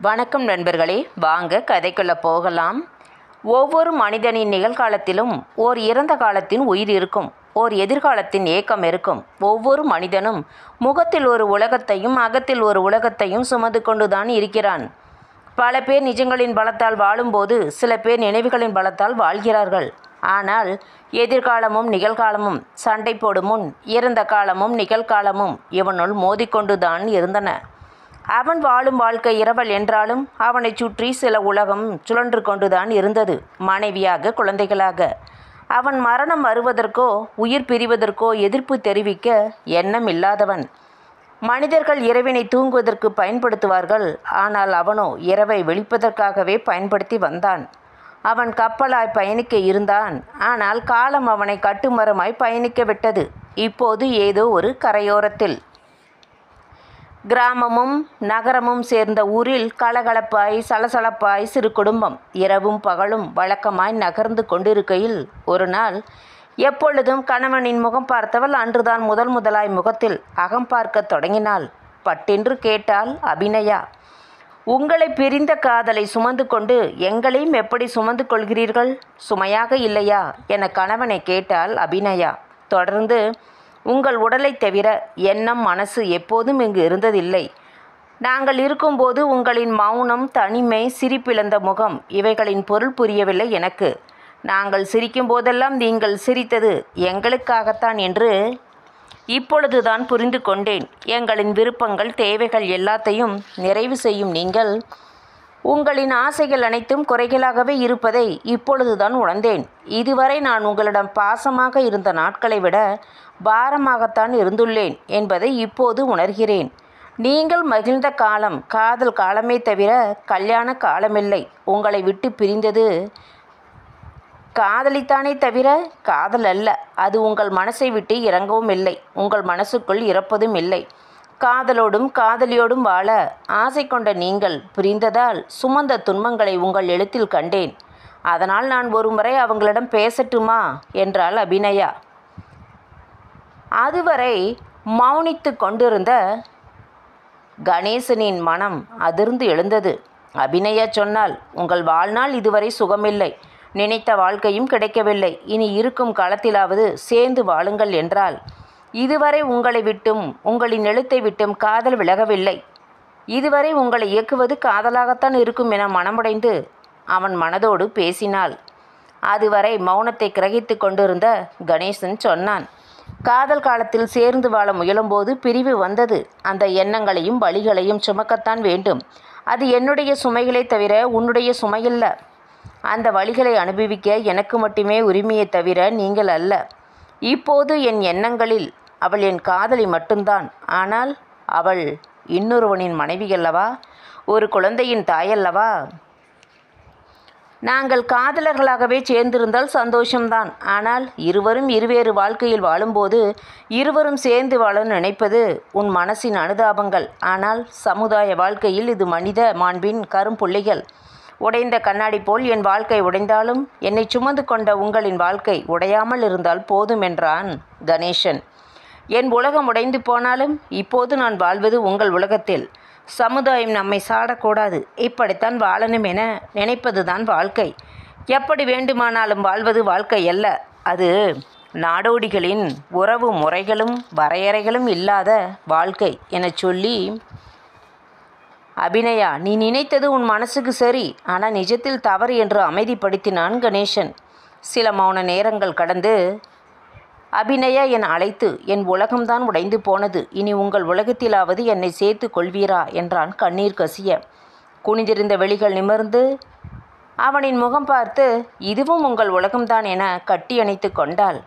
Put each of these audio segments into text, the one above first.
வணக்கம் நண்பர்களே வாங்க கதைக்குள்ள போகலாம். ஒவ்வொரு மனிதனின் நிகழ்காலத்திலும் ஓர் இறந்த காலத்தின் உயிர் இருக்கும் ஓர் எதிர்காலத்தின் ஏக்கம் இருக்கும். ஒவ்வொரு மனிதனும் முகத்தில் ஒரு உலகத்தையும் அகத்தில் ஒரு உலகத்தையும் சுமந்து கொண்டுதான் இருக்கிறான். பல பேர் நிஜங்களின் பலத்தால் வாழும்போது சில பேர் நினைவுகளின் பலத்தால் வாழ்கிறார்கள். ஆனால் எதிர்காலமும் நிகழ்காலமும் சண்டை போடும் முன் இறந்த காலமும் நிகழ்காலமும் இவனுள் மோதிக்கொண்டுதான் இருந்தன. அவன் வாழும் வாழ்க்கை இரவல் என்றாலும் அவனைச் சுற்றி சில உலகம் சுழன்று கொண்டுதான் இருந்தது மனைவியாக குழந்தைகளாக. அவன் மரணம் வருவதற்கோ உயிர் பிரிவதற்கோ எதிர்ப்பு தெரிவிக்க எண்ணம் இல்லாதவன். மனிதர்கள் இரவினை தூங்குவதற்கு பயன்படுத்துவார்கள் ஆனால் அவனோ இரவை வெளிப்பதற்காகவே பயன்படுத்தி வந்தான். அவன் கப்பலாய் பயணிக்க இருந்தான் ஆனால் காலம் அவனை கட்டுமரமாய் பயணிக்க விட்டது. இப்போது ஏதோ ஒரு கரையோரத்தில். கிராமமும் நகரமும் சேர்ந்த ஊரில் கலகலப்பாய் சலசலப்பாய் சிறு குடும்பம். இரவும் பகலும் வழக்கமாய் நகர்ந்து கொண்டிருக்கையில் ஒரு நாள் எப்பொழுதும் கணவனின் முகம் பார்த்தவள் அன்றுதான் முதல் முதலாய் முகத்தில் அகம் பார்க்கத் தொடங்கினாள். பட்டென்று கேட்டாள் அபிநயா உங்களை பிரிந்த காதலை சுமந்து கொண்டு எங்களையும் எப்படி சுமந்து கொள்கிறீர்கள்? சுமையாக இல்லையா? என கணவனை கேட்டாள் அபிநயா தொடர்ந்து உங்கள் உடலைத் தவிர எண்ணம் மனசு எப்போதும் இங்கு இருந்ததில்லை. நாங்கள் இருக்கும்போது உங்களின் மௌனம் தனிமை சிரிப்பிழந்த முகம் இவைகளின் பொருள் புரியவில்லை எனக்கு. நாங்கள் சிரிக்கும் போதெல்லாம் நீங்கள் சிரித்தது எங்களுக்காகத்தான் என்று இப்பொழுதுதான் புரிந்து கொண்டேன். எங்களின் விருப்பங்கள் தேவைகள் எல்லாத்தையும் நிறைவு செய்யும் நீங்கள் உங்களின் ஆசைகள் அனைத்தும் குறைகளாகவே இருப்பதை இப்பொழுதுதான் உணர்ந்தேன். இதுவரை நான் உங்களிடம் பாசமாக இருந்த நாட்களை விட பாரமாகத்தான் இருந்துள்ளேன் என்பதை இப்போது உணர்கிறேன். நீங்கள் மகிழ்ந்த காலம் காதல் காலமே தவிர கல்யாண காலமில்லை. உங்களை விட்டு பிரிந்தது காதலித்தானே தவிர காதல் அல்ல. அது உங்கள் மனசை விட்டு இறங்கவும் இல்லை. உங்கள் மனசுக்குள் இறப்பதும் இல்லை. காதலோடும் காதலியோடும் வாழ ஆசை கொண்ட நீங்கள் பிரிந்ததால் சுமந்த துன்பங்களை உங்கள் எழுத்தில் கண்டேன். அதனால் நான் ஒருமுறை அவங்களிடம் பேசட்டுமா? என்றாள் அபிநயா. அதுவரை மௌனித்து கொண்டிருந்த கணேசனின் மனம் அதிர்ந்து எழுந்தது. அபிநயா சொன்னால் உங்கள் வாழ்நாள் இதுவரை சுகமில்லை. நினைத்த வாழ்க்கையும் கிடைக்கவில்லை. இனி இருக்கும் காலத்திலாவது சேர்ந்து வாழுங்கள் என்றால் இதுவரை உங்களை விட்டும் உங்களின் எழுத்தை விட்டும் காதல் விலகவில்லை. இதுவரை உங்களை இயக்குவது காதலாகத்தான் இருக்கும் என மனமுடைந்து அவன் மனதோடு பேசினாள். அதுவரை மௌனத்தை கிரகித்து கொண்டிருந்த கணேசன் சொன்னான் காதல் காலத்தில் சேர்ந்து வாழ முயலும்போது பிரிவு வந்தது. அந்த எண்ணங்களையும் வழிகளையும் சுமக்கத்தான் வேண்டும். அது என்னுடைய சுமைகளை தவிர உன்னுடைய சுமையல்ல. அந்த வழிகளை அனுபவிக்க எனக்கு மட்டுமே உரிமையை தவிர நீங்கள் அல்ல. இப்போது என் எண்ணங்களில் அவள் என் காதலி மட்டும்தான். ஆனால் அவள் இன்னொருவனின் மனைவியல்லவா? ஒரு குழந்தையின் தாயல்லவா? நாங்கள் காதலர்களாகவே சேர்ந்திருந்தால் சந்தோஷம்தான். ஆனால் இருவரும் இருவேறு வாழ்க்கையில் வாழும்போது இருவரும் சேர்ந்து வாழ நினைப்பது உன் மனசின் அனுதாபங்கள். ஆனால் சமுதாய வாழ்க்கையில் இது மனித மாண்பின் கரும்புள்ளிகள் உடைந்த கண்ணாடி போல் என் வாழ்க்கை உடைந்தாலும் என்னை சுமந்து கொண்ட உங்களின் வாழ்க்கை உடையாமல் இருந்தால் போதும் என்றான் கணேசன். என் உலகம் உடைந்து போனாலும் இப்போது நான் வாழ்வது உங்கள் உலகத்தில். சமுதாயம் நம்மை சாடக்கூடாது. இப்படித்தான் வாழணும் என நினைப்பதுதான் வாழ்க்கை. எப்படி வேண்டுமானாலும் வாழ்வது வாழ்க்கை அல்ல. அது நாடோடிகளின் உறவு முறைகளும் வரையறைகளும் இல்லாத வாழ்க்கை என சொல்லி அபிநயா நீ நினைத்தது உன் மனசுக்கு சரி. ஆனால் நிஜத்தில் தவறு என்று அமைதிப்படுத்தினான் கணேசன். சில மௌன நேரங்கள் கடந்து அபிநயா என் அழைத்து என் உலகம்தான் உடைந்து போனது. இனி உங்கள் உலகத்திலாவது என்னை சேர்த்து கொள்வீரா? என்றான் கண்ணீர் கசிய. குனிந்திருந்த வெளிகள் நிமிர்ந்து. அவனின் முகம் பார்த்து இதுவும் உங்கள் உலகம்தான் என கட்டி அணைத்து கொண்டாள்.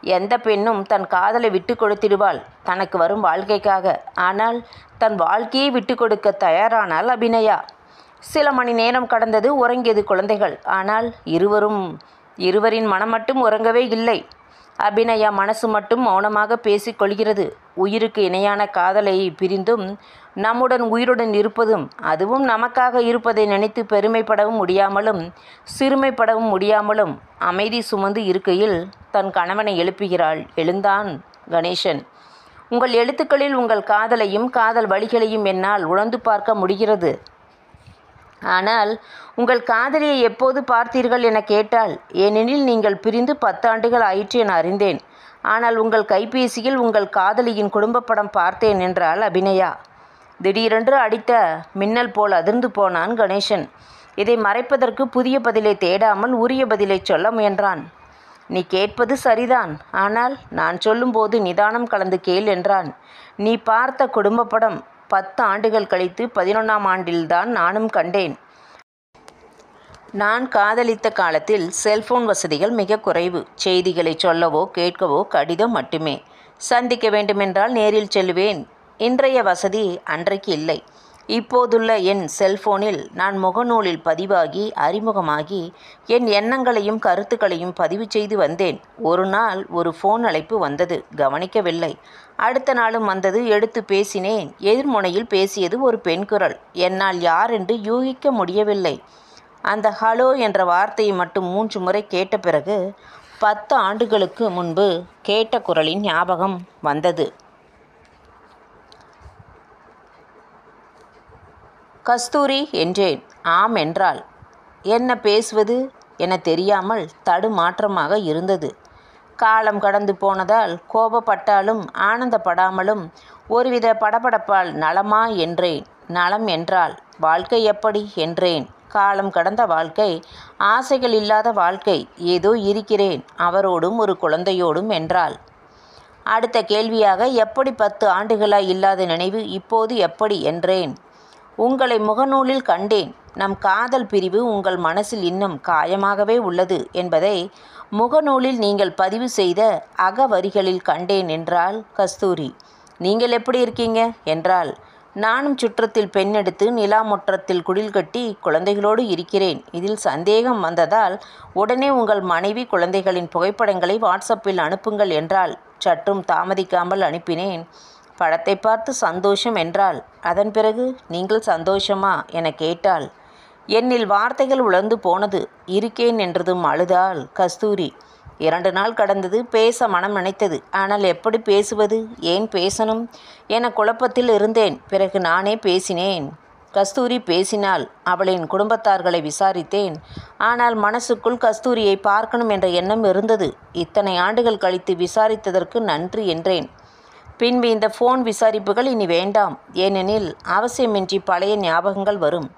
எந்த பெண்ணும் தன் காதலை விட்டு கொடுத்திடுவாள் தனக்கு வரும் வாழ்க்கைக்காக. ஆனால் தன் வாழ்க்கையை விட்டு கொடுக்க தயாரானால் அபிநயா. சில மணி நேரம் கடந்தது உறங்கியது குழந்தைகள். ஆனால் இருவரும் இருவரின் மனம் மட்டும் உறங்கவே இல்லை. அபிநயா மனசு மட்டும் மௌனமாக பேசிக்கொள்கிறது உயிருக்கு இணையான காதலை பிரிந்தும் நம்முடன் உயிருடன் இருப்பதும் அதுவும் நமக்காக இருப்பதை நினைத்து பெருமைப்படவும் முடியாமலும் சிறுமைப்படவும் முடியாமலும் அமைதி சுமந்து இருக்கையில் தன் கணவனை எழுப்புகிறாள். எழுந்தான் கணேசன். உங்கள் எழுத்துக்களில் உங்கள் காதலையும் காதல் வழிகளையும் என்னால் உணர்ந்து பார்க்க முடிகிறது. ஆனால் உங்கள் காதலியை எப்போது பார்த்தீர்கள் என கேட்டால் ஏனெனில் நீங்கள் பிரிந்து பத்தாண்டுகள் ஆயிற்று என அறிந்தேன். ஆனால் உங்கள் கைபேசியில் உங்கள் காதலியின் குடும்ப படம் பார்த்தேன் என்றாள் அபிநயா. திடீரென்று அடித்த மின்னல் போல் அதிர்ந்து போனான் கணேசன். இதை மறைப்பதற்கு புதிய பதிலை தேடாமல் உரிய பதிலை சொல்ல முயன்றான். நீ கேட்பது சரிதான். ஆனால் நான் சொல்லும்போது நிதானம் கலந்து கேள் என்றான். நீ பார்த்த குடும்ப படம் பத்து ஆண்டுகள் கழித்து பதினொன்றாம் ஆண்டில்தான் நானும் கண்டேன். நான் காதலித்த காலத்தில் செல்போன் வசதிகள் மிக குறைவு. செய்திகளை சொல்லவோ கேட்கவோ கடிதம் மட்டுமே. சந்திக்க வேண்டுமென்றால் நேரில் செல்வேன். இன்றைய வசதி அன்றைக்கு இல்லை. இப்போதுள்ள என் செல்போனில் நான் முகநூலில் பதிவாகி அறிமுகமாகி என் எண்ணங்களையும் கருத்துக்களையும் பதிவு செய்து வந்தேன். ஒரு நாள் ஒரு ஃபோன் அழைப்பு வந்தது. கவனிக்கவில்லை. அடுத்த நாளும் வந்தது. எடுத்து பேசினேன். எதிர்முனையில் பேசியது ஒரு பெண் குரல். என்னால் யார் என்று யூகிக்க முடியவில்லை. அந்த ஹலோ என்ற வார்த்தையை மட்டும் மூன்று முறை கேட்ட பிறகு பத்து ஆண்டுகளுக்கு முன்பு கேட்ட குரலின் ஞாபகம் வந்தது. கஸ்தூரி என்றேன். ஆம் என்றாள். என்ன பேசுவது? என தெரியாமல் தடுமாற்றமாக இருந்தது. காலம் கடந்து போனதால் கோபப்பட்டாலும் ஆனந்தப்படாமலும் ஒருவித படபடப்பால் நலமா என்றேன். நலம் என்றால் வாழ்க்கை எப்படி என்றேன். காலம் கடந்த வாழ்க்கை ஆசைகள் இல்லாத வாழ்க்கை. ஏதோ இருக்கிறேன். அவரோடும் ஒரு குழந்தையோடும் என்றாள். அடுத்த கேள்வியாக எப்படி பத்து ஆண்டுகளாய் இல்லாத நினைவு இப்போது எப்படி என்றேன். உங்களை முகநூலில் கண்டேன். நம் காதல் பிரிவு உங்கள் மனசில் இன்னும் காயமாகவே உள்ளது என்பதை முகநூலில் நீங்கள் பதிவு செய்த அகவரிகளில் கண்டேன் என்றாள் கஸ்தூரி. நீங்கள் எப்படி இருக்கீங்க? என்றால் நானும் சுற்றத்தில் பெண் எடுத்து நிலா முற்றத்தில் குடில் கட்டி குழந்தைகளோடு இருக்கிறேன். இதில் சந்தேகம் வந்ததால் உடனே உங்கள் மனைவி குழந்தைகளின் புகைப்படங்களை வாட்ஸ்அப்பில் அனுப்புங்கள் என்றால் சற்றும் தாமதிக்காமல் அனுப்பினேன். படத்தை பார்த்து சந்தோஷம் என்றாள். அதன் பிறகு நீங்கள் சந்தோஷமா? என கேட்டாள். என்னில் வார்த்தைகள் உழந்து போனது இருக்கேன் என்றதும் அழுதாள் கஸ்தூரி. இரண்டு நாள் கடந்தது பேச மனம் நினைத்தது. ஆனால் எப்படி பேசுவது? ஏன் பேசணும்? என குழப்பத்தில் இருந்தேன். பிறகு நானே பேசினேன். கஸ்தூரி பேசினாள். அவளின் குடும்பத்தார்களை விசாரித்தேன். ஆனால் மனசுக்குள் கஸ்தூரியை பார்க்கணும் என்ற எண்ணம் இருந்தது. இத்தனை ஆண்டுகள் கழித்து விசாரித்ததற்கு நன்றி என்றேன். பின்பு இந்த ஃபோன் விசாரிப்புகள் இனி வேண்டாம். ஏனெனில் அவசியமின்றி பழைய ஞாபகங்கள் வரும்.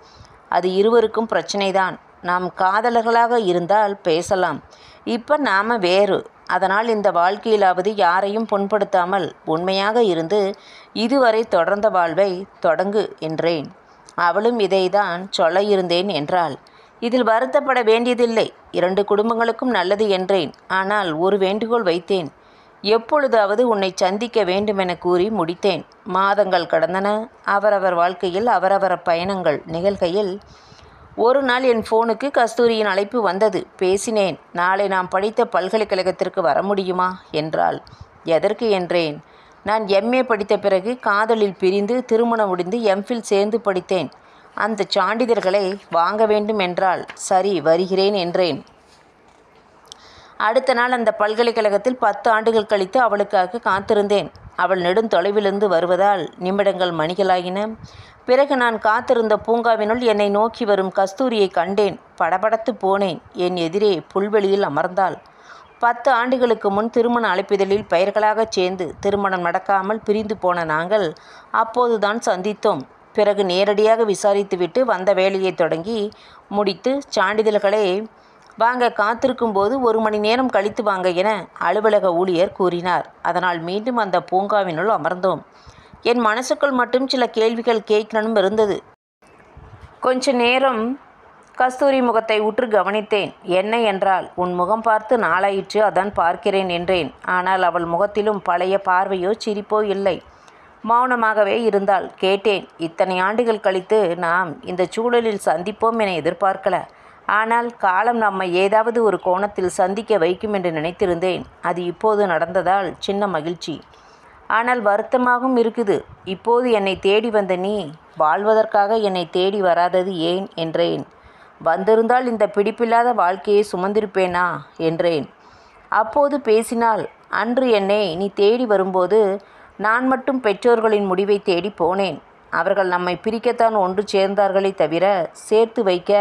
அது இருவருக்கும் பிரச்சனைதான். நாம் காதலர்களாக இருந்தால் பேசலாம். இப்போ நாம் வேறு. அதனால் இந்த வாழ்க்கையிலாவது யாரையும் புண்படுத்தாமல் உண்மையாக இருந்து இதுவரை தொடர்ந்த வாழ்வை தொடங்கு என்றேன். அவளும் இதைதான் சொல்ல இருந்தேன் என்றாள். இதில் வருத்தப்பட வேண்டியதில்லை. இரண்டு குடும்பங்களுக்கும் நல்லது என்றேன். ஆனால் ஒரு வேண்டுகோள் வைத்தேன். எப்பொழுதாவது உன்னை சந்திக்க வேண்டுமென கூறி முடித்தேன். மாதங்கள் கடந்தன. அவரவர் வாழ்க்கையில் அவரவர பயணங்கள் நிகழ்கையில் ஒரு நாள் என் ஃபோனுக்கு கஸ்தூரியின் அழைப்பு வந்தது. பேசினேன் நாளை நாம் படித்த பல்கலைக்கழகத்திற்கு வர முடியுமா? என்றாள். எதற்கு? என்றேன். நான் எம்ஏ படித்த பிறகு காதலில் பிரிந்து திருமணம் முடிந்து எம்ஃபில் சேர்ந்து படித்தேன். அந்த சான்றிதழ்களை வாங்க வேண்டும் என்றால் சரி வருகிறேன் என்றேன். அடுத்த நாள் அந்த பல்கலைக்கழகத்தில் பத்து ஆண்டுகள் கழித்து அவளுக்காக காத்திருந்தேன். அவள் நெடுந்தொலைவிலிருந்து வருவதால் நிமிடங்கள் மணிகளாகின பிறகு நான் காத்திருந்த பூங்காவினுள் என்னை நோக்கி வரும் கஸ்தூரியை கண்டேன். படபடத்து போனேன். என் எதிரே புல்வெளியில் அமர்ந்தாள். பத்து ஆண்டுகளுக்கு முன் திருமண அழைப்பிதழில் பெயர்களாகச் சேர்ந்து திருமணம் நடக்காமல் பிரிந்து போன நாங்கள் அப்போதுதான் சந்தித்தோம். பிறகு நேரடியாக விசாரித்துவிட்டு வந்த வேலையை தொடங்கி முடித்து சான்றிதழ்களை வாங்க காத்திருக்கும் போது ஒரு மணி நேரம் கழித்து வாங்க என அலுவலக ஊழியர் கூறினார். அதனால் மீண்டும் அந்த பூங்காவினுள் அமர்ந்தோம். என் மனசுக்குள் மட்டும் சில கேள்விகள் கேட்கணும் இருந்தது. கொஞ்ச நேரம் கஸ்தூரி முகத்தை உற்று கவனித்தேன். என்ன என்றால் உன் முகம் பார்த்து நாளாயிற்று அதான் பார்க்கிறேன் என்றேன். ஆனால் அவள் முகத்திலும் பழைய பார்வையோ சிரிப்போ இல்லை. மௌனமாகவே இருந்தால் கேட்டேன் இத்தனை ஆண்டுகள் கழித்து நாம் இந்த சூழலில் சந்திப்போம் என எதிர்பார்க்கல. ஆனால் காலம் நம்மை ஏதாவது ஒரு கோணத்தில் சந்திக்க வைக்கும் என்று நினைத்திருந்தேன். அது இப்போது நடந்ததால் சின்ன மகிழ்ச்சி. ஆனால் வருத்தமாகவும் இருக்குது. இப்போது என்னை தேடி வந்த நீ வாழ்வதற்காக என்னை தேடி வராதது ஏன்? என்றேன். வந்திருந்தால் இந்த பிடிப்பில்லாத வாழ்க்கையை சுமந்திருப்பேனா? என்றேன். அப்போது பேசினால் அன்று என்னை நீ தேடி வரும்போது நான் மட்டும் பெற்றோர்களின் முடிவை தேடி போனேன். அவர்கள் நம்மை பிரிக்கத்தான் ஒன்று சேர்ந்தார்களே தவிர சேர்த்து வைக்க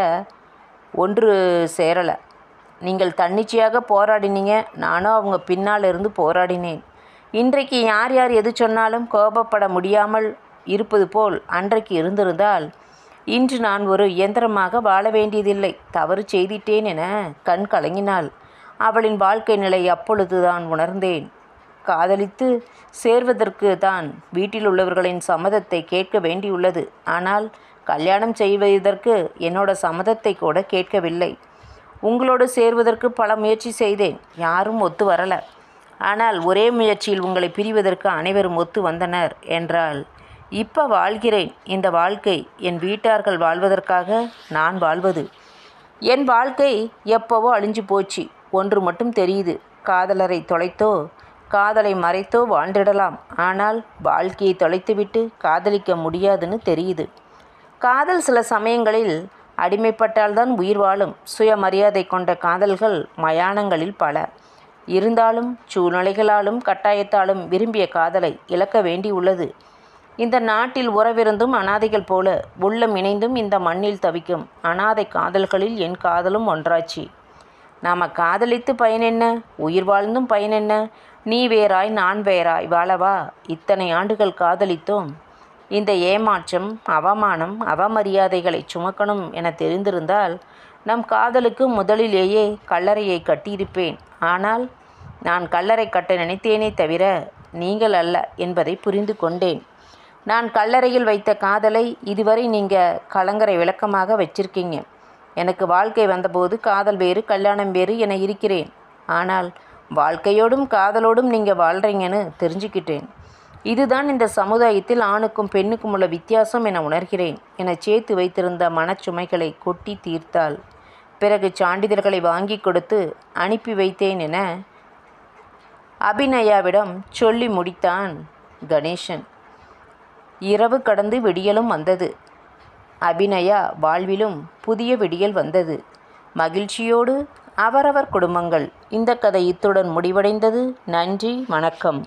ஒன்று சேரலை. நீங்கள் தன்னிச்சையாக போராடினீங்க. நானும் அவங்க பின்னால் இருந்து போராடினேன். இன்றைக்கு யார் யார் எது சொன்னாலும் கோபப்பட முடியாமல் இருப்பது போல் அன்றைக்கு இருந்திருந்தால் இன்று நான் ஒரு இயந்திரமாக வாழ வேண்டியதில்லை. தவறு செய்திட்டேன் என கண் கலங்கினாள். அவளின் வாழ்க்கை நிலை அப்பொழுதுதான் உணர்ந்தேன். காதலித்து சேர்வதற்கு தான் வீட்டில் உள்ளவர்களின் சம்மதத்தை கேட்க வேண்டியுள்ளது. ஆனால் கல்யாணம் செய்வதற்கு என்னோட சம்மதத்தை கூட கேட்கவில்லை. உங்களோடு சேர்வதற்கு பல முயற்சி செய்தேன். யாரும் ஒத்து வரல. ஆனால் ஒரே முயற்சியில் உங்களை பிரிவதற்கு அனைவரும் ஒத்து வந்தனர் என்றால் இப்போ வாழ்கிறேன். இந்த வாழ்க்கை என் வீட்டார்கள் வாழ்வதற்காக நான் வாழ்வது. என் வாழ்க்கை எப்போவோ அழிஞ்சு போச்சு. ஒன்று மட்டும் தெரியுது. காதலரை தொலைத்தோ காதலை மறைத்தோ வாழ்ந்திடலாம். ஆனால் வாழ்க்கையை தொலைத்துவிட்டு காதலிக்க முடியாதுன்னு தெரியுது. காதல் சில சமயங்களில் அடிமைப்பட்டால்தான் உயிர் வாழும் சுயமரியாதை கொண்ட காதல்கள் மயானங்களில் பல. இருந்தாலும் சூழ்நிலைகளாலும் கட்டாயத்தாலும் விரும்பிய காதலை இழக்க வேண்டியுள்ளது இந்த நாட்டில் உறவிருந்தும் அனாதைகள் போல உள்ளம் இணைந்தும் இந்த மண்ணில் தவிக்கும் அனாதை காதல்களில் என் காதலும் ஒன்றாச்சு. நாம் காதலித்து பயனென்ன உயிர் வாழ்ந்தும் பயனென்ன நீ வேறாய் நான் வேறாய் வாழவா? இத்தனை ஆண்டுகள் காதலித்தோம். இந்த ஏமாற்றம் அவமானம் அவமரியாதைகளை சுமக்கணும் என தெரிந்திருந்தால் நம் காதலுக்கு முதலிலேயே கல்லறையை கட்டியிருப்பேன். ஆனால் நான் கல்லறை கட்ட நினைத்தேனே தவிர நீங்கள் அல்ல என்பதை புரிந்து கொண்டேன். நான் கல்லறையில் வைத்த காதலை இதுவரை நீங்கள் கலங்கரை விளக்கமாக வச்சிருக்கீங்க. எனக்கு வாழ்க்கை வந்தபோது காதல் வேறு கல்யாணம் வேறு என இருக்கிறேன். ஆனால் வாழ்க்கையோடும் காதலோடும் நீங்கள் வாழ்கிறீங்கன்னு தெரிஞ்சுக்கிட்டேன். இதுதான் இந்த சமுதாயத்தில் ஆணுக்கும் பெண்ணுக்கும் உள்ள வித்தியாசம் என உணர்கிறேன் என சேர்த்து வைத்திருந்த மனச்சுமைகளை கொட்டி தீர்த்தாள். பிறகு சான்றிதழ்களை வாங்கி கொடுத்து அனுப்பி வைத்தேன் என அபிநயாவிடம் சொல்லி முடித்தான் கணேசன். இரவு கடந்து விடியலும் வந்தது. அபிநயா வாழ்விலும் புதிய விடியல் வந்தது. மகிழ்ச்சியோடு அவரவர் குடும்பங்கள். இந்த கதை இத்துடன் முடிவடைந்தது. நன்றி வணக்கம்.